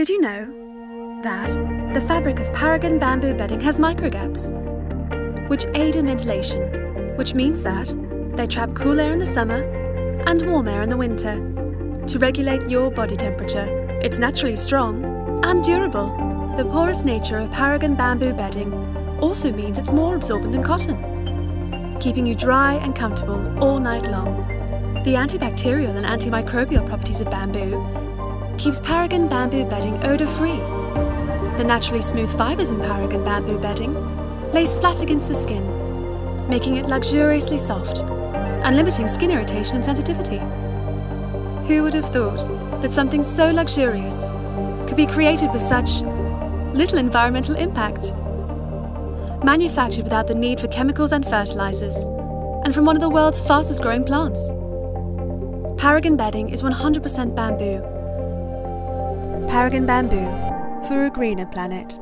Did you know that the fabric of Paragon bamboo bedding has microgaps, which aid in ventilation, which means that they trap cool air in the summer and warm air in the winter to regulate your body temperature. It's naturally strong and durable. The porous nature of Paragon bamboo bedding also means it's more absorbent than cotton, keeping you dry and comfortable all night long. The antibacterial and antimicrobial properties of bamboo keeps Paragon bamboo bedding odour-free. The naturally smooth fibres in Paragon bamboo bedding lays flat against the skin, making it luxuriously soft and limiting skin irritation and sensitivity. Who would have thought that something so luxurious could be created with such little environmental impact? Manufactured without the need for chemicals and fertilizers, and from one of the world's fastest growing plants. Paragon bedding is 100% bamboo Paragon Bamboo for a greener planet.